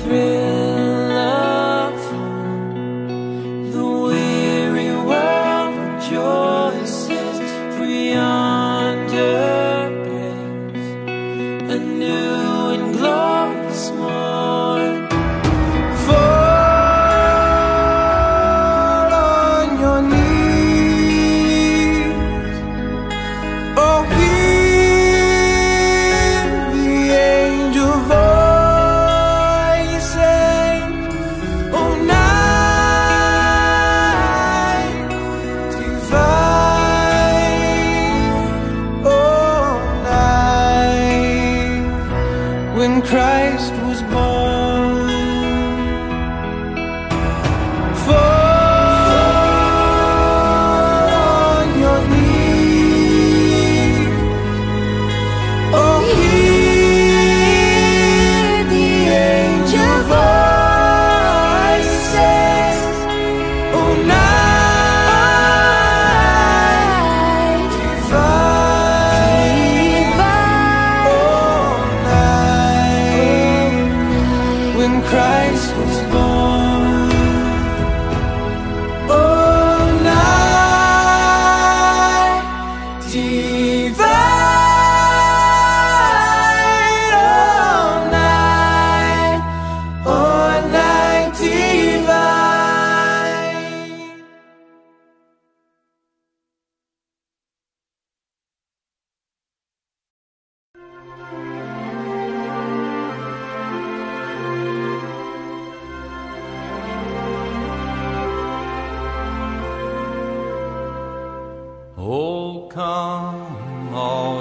through.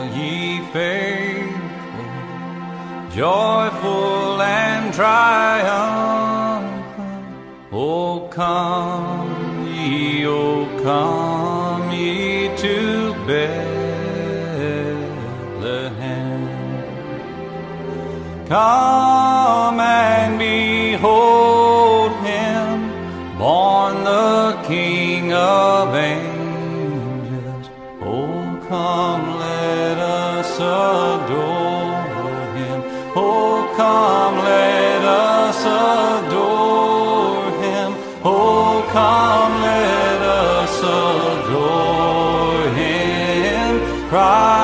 ye faithful, joyful and triumphant. O come ye, O come ye to Bethlehem. Come and behold. come, let us adore him. Oh, come, let us adore him. Christ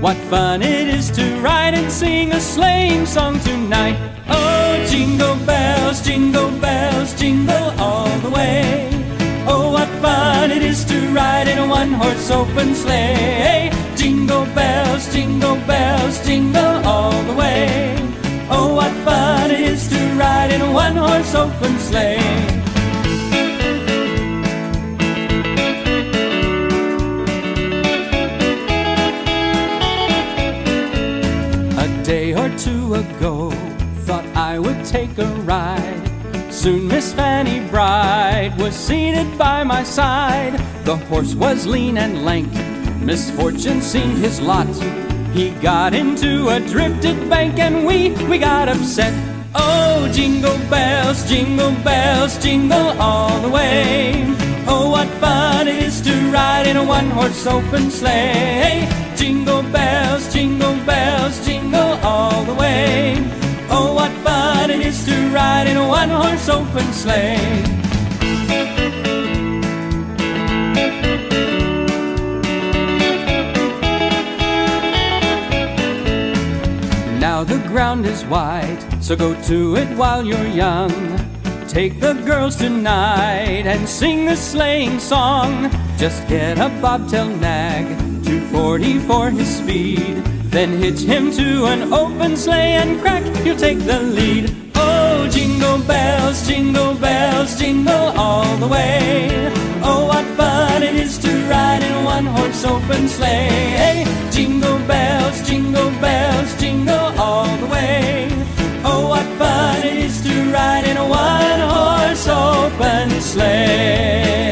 What fun it is to ride and sing a sleighing song tonight. Oh, jingle bells, jingle bells, jingle all the way. Oh, what fun it is to ride in a one horse open sleigh. Jingle bells, jingle bells, jingle all the way. Oh, what fun it is to ride in a one horse open sleigh. Ago, thought I would take a ride. Soon Miss Fanny Bright was seated by my side. The horse was lean and lank. Misfortune seemed his lot. He got into a drifted bank and we, we got upset. Oh, jingle bells, jingle bells, jingle all the way. Oh, what fun it is to ride in a one horse open sleigh. Jingle bells, all the way. Oh, what fun it is to ride in a one horse open sleigh. Now the ground is white, so go to it while you're young. Take the girls tonight and sing the sleighing song. Just get a bobtail nag, 240 for his speed. Then hitch him to an open sleigh and crack, you'll take the lead. Oh, jingle bells, jingle bells, jingle all the way. Oh, what fun it is to ride in one horse open sleigh. Jingle bells, jingle bells, jingle all the way. Oh, what fun it is to ride in a one horse open sleigh.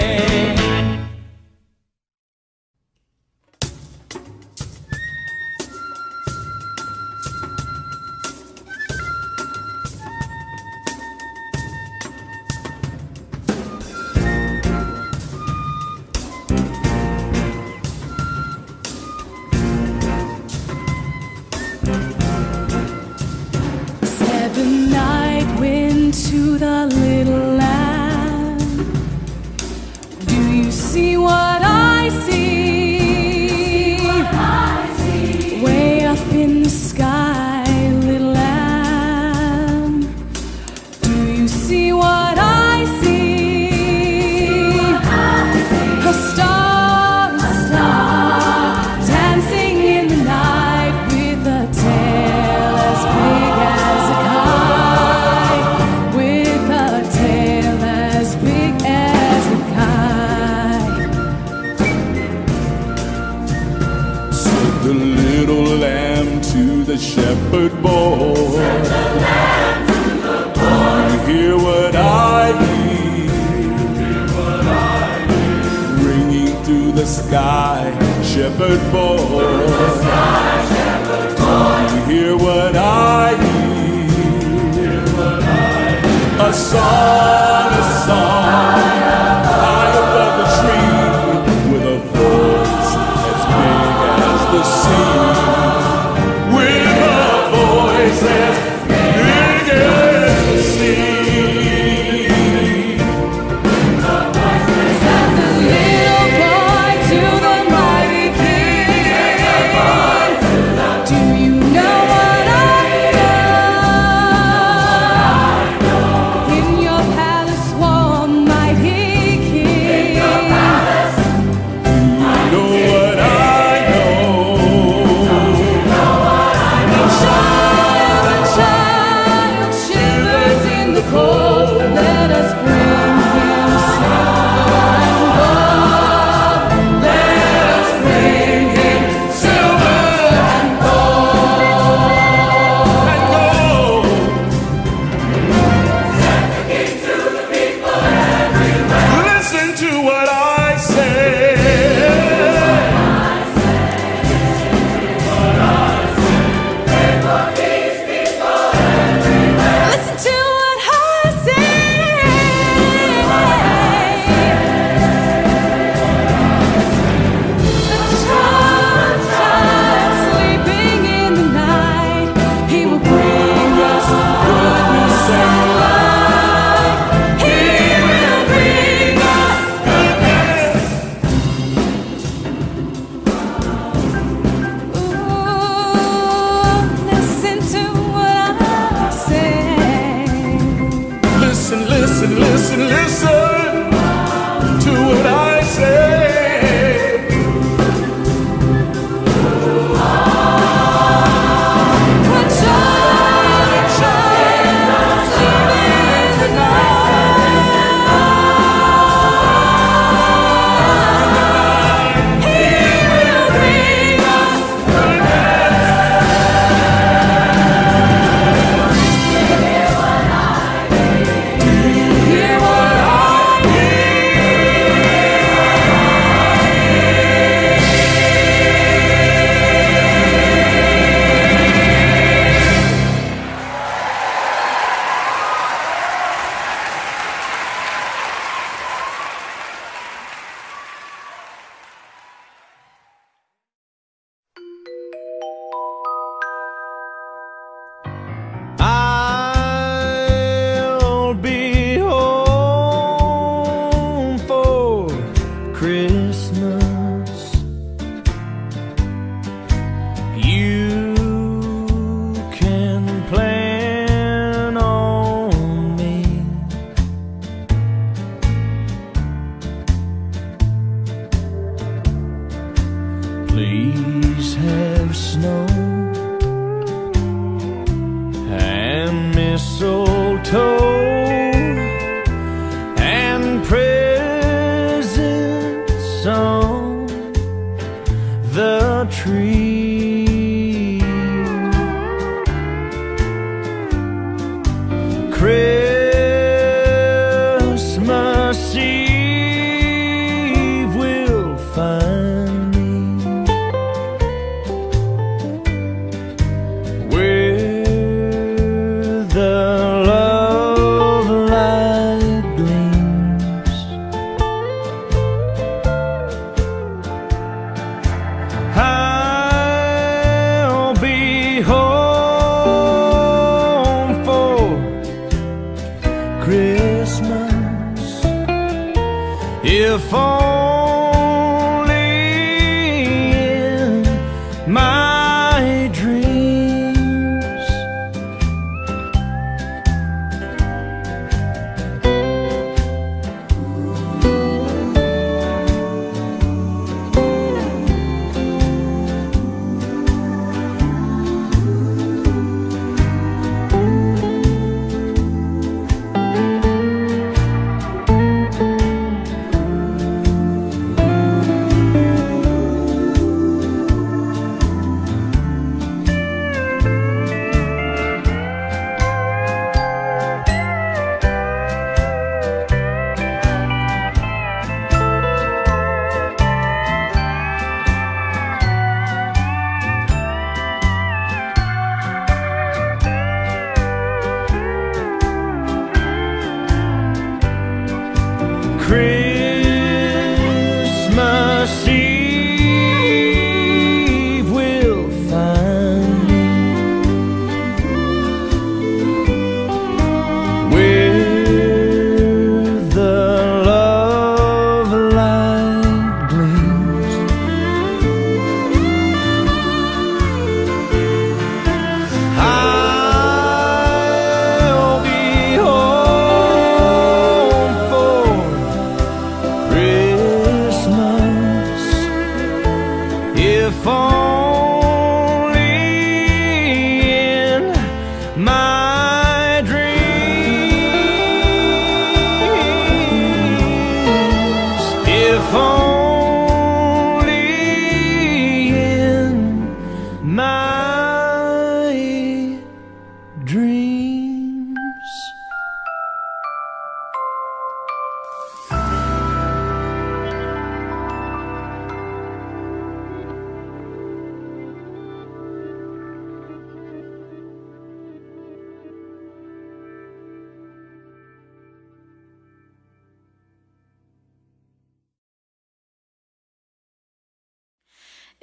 Through the sky, shepherd boy. You hear what I hear? A song, a song,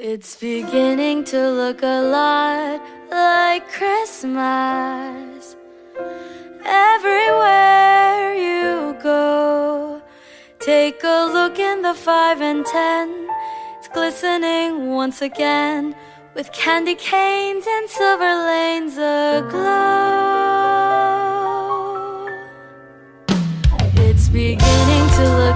It's beginning to look a lot like Christmas everywhere you go. Take a look in the 5 and 10, it's glistening once again with candy canes and silver lanes aglow. It's beginning to look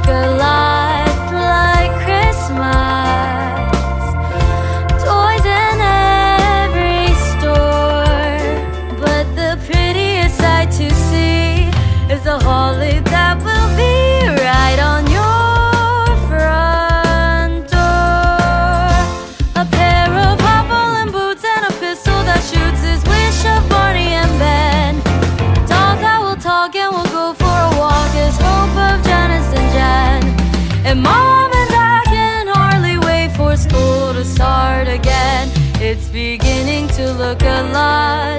look a lot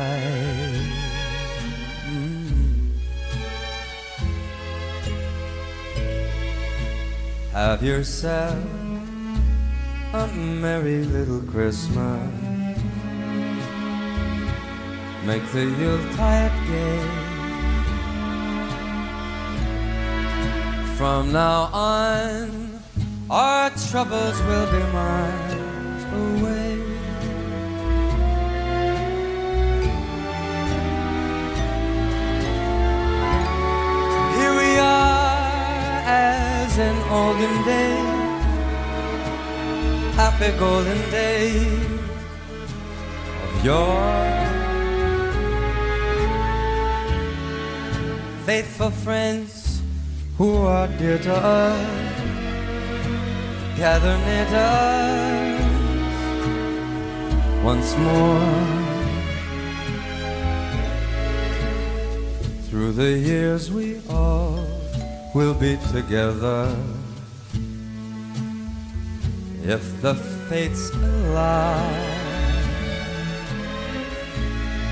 of. Mm. Have yourself a merry little Christmas. Make the Yuletide gay. From now on, our troubles will be miles as in olden days, happy golden days of yore. Faithful friends who are dear to us, gather near to us once more. Through the years we all will be together If the fates allow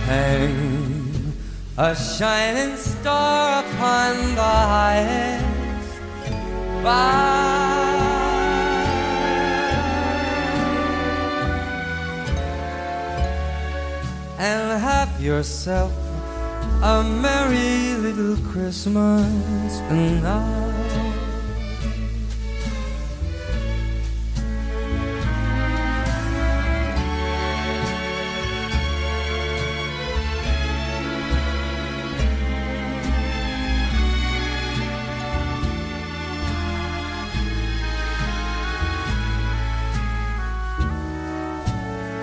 Hang a shining star upon the highest bough And have yourself a merry little Christmas now.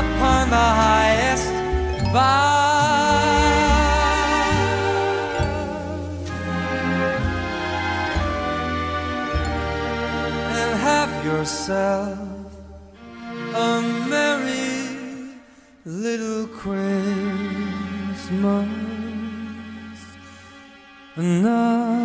upon the highest bough. And have yourself a merry little Christmas now.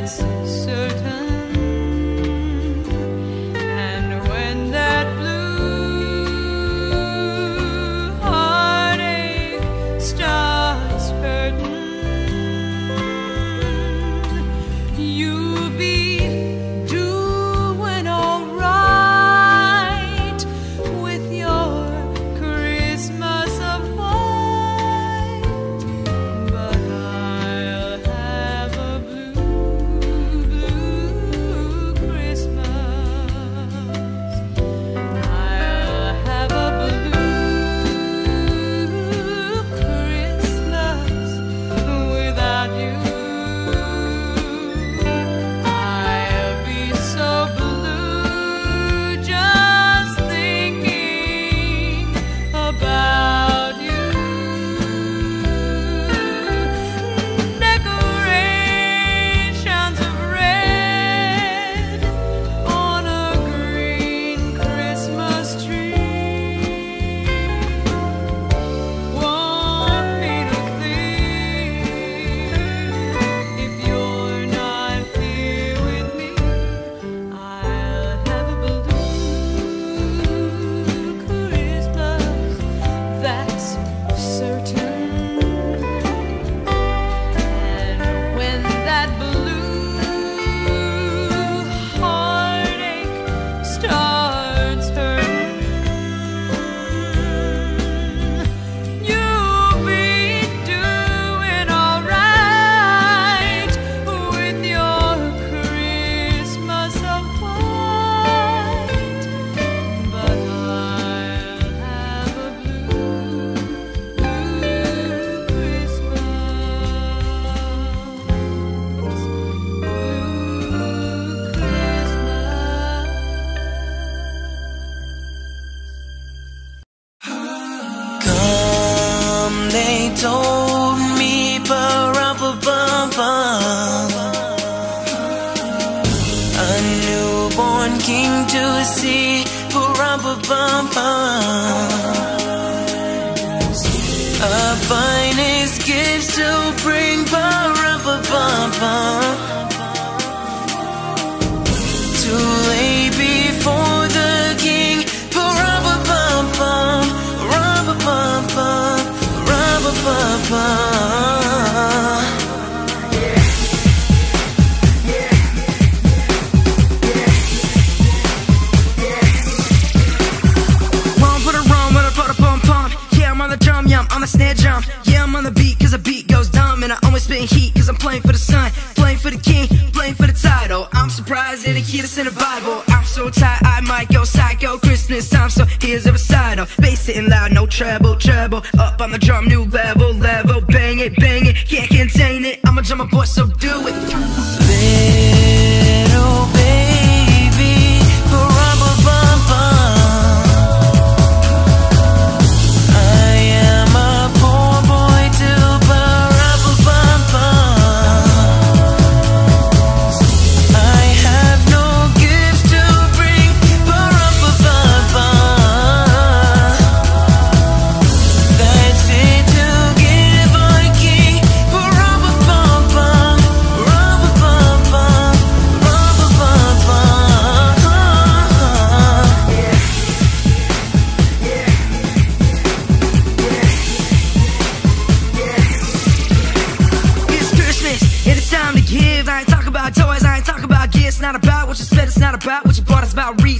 That's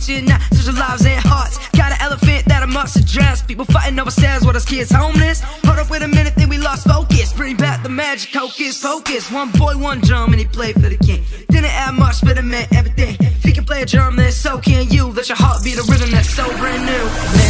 kitchen, not social lives and hearts. Got an elephant that I must address. People fighting over stairs while us kids homeless. Hold up, wait a minute, think we lost focus. Bring back the magic, hocus focus. One boy, one drum, and he played for the king. Didn't add much, but it meant everything. If he can play a drum, then so can you. Let your heart beat a rhythm that's so brand new.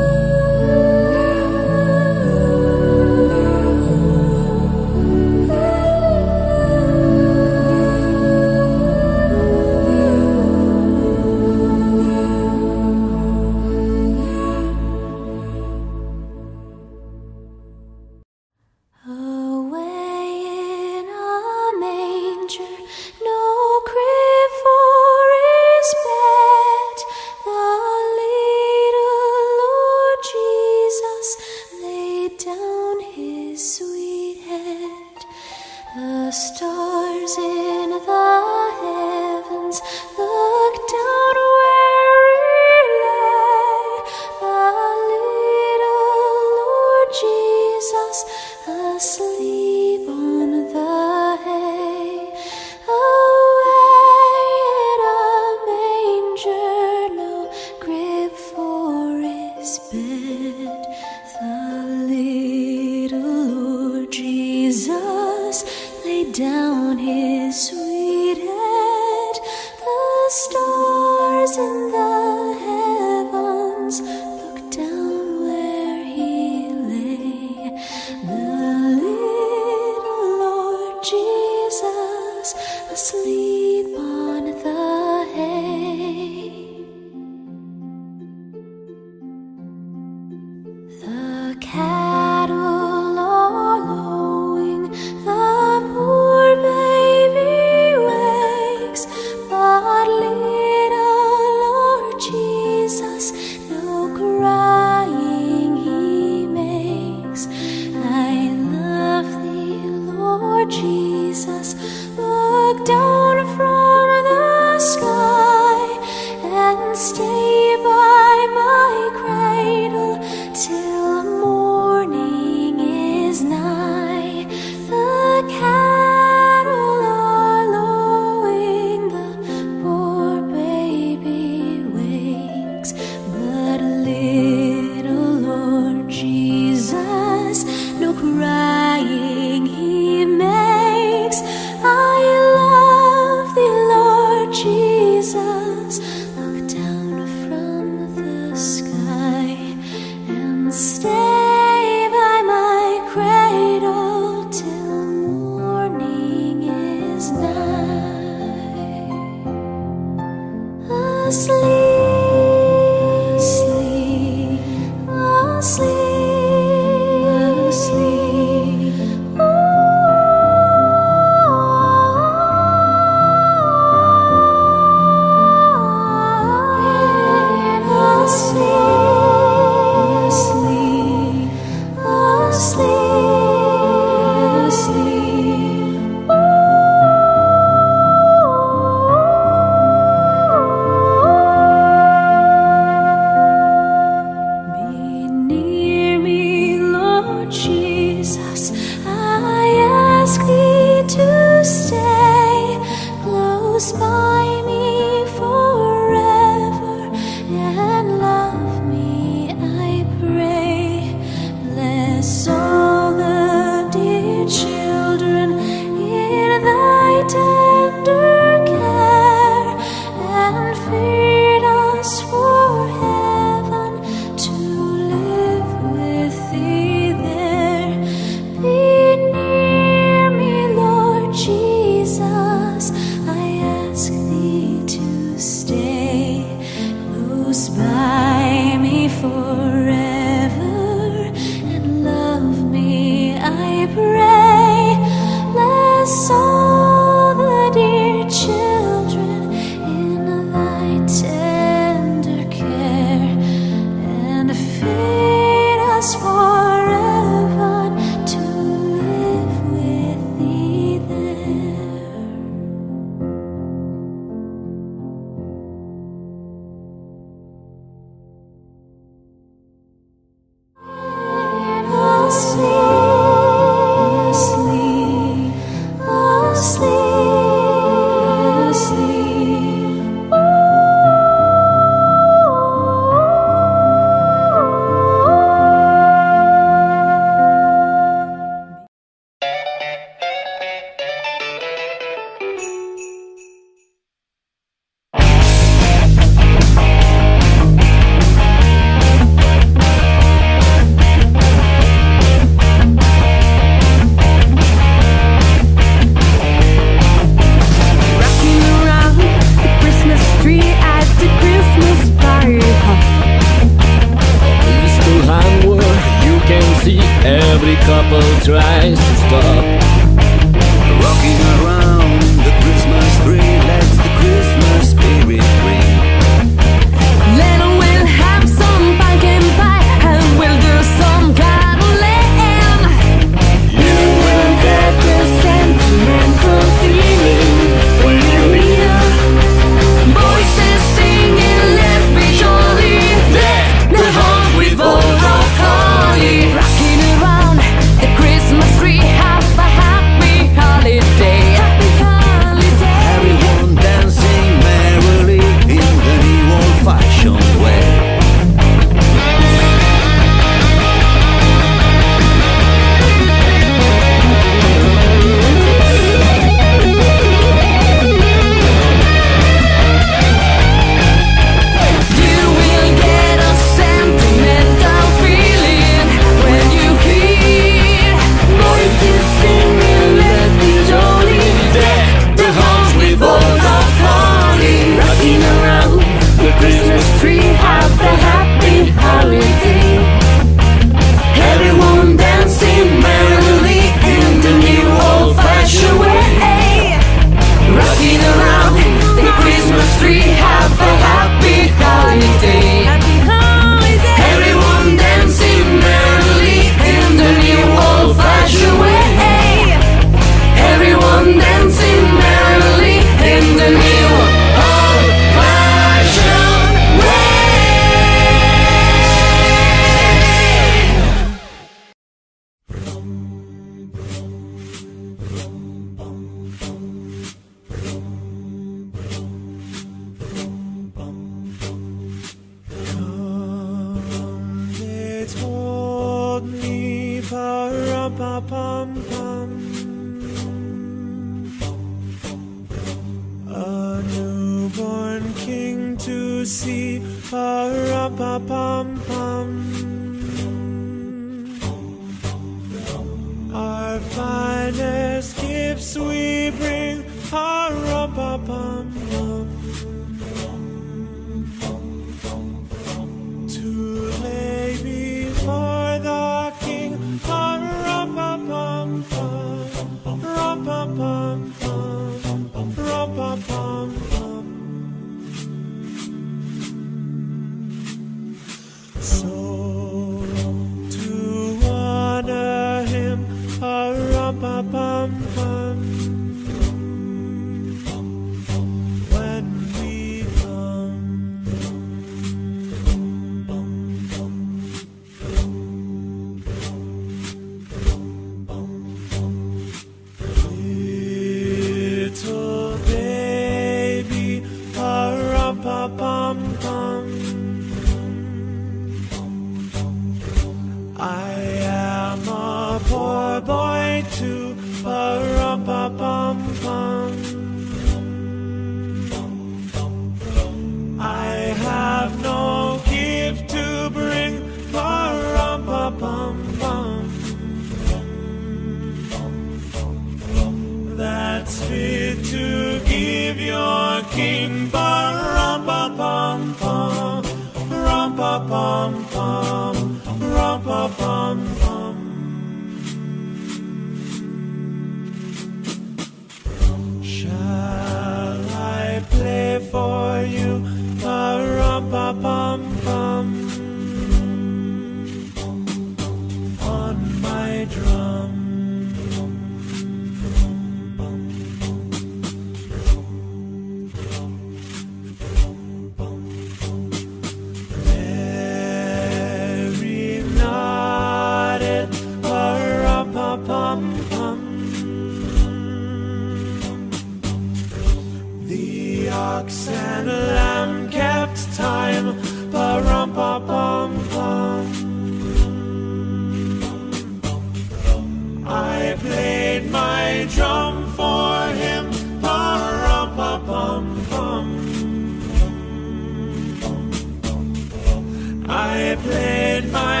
Played my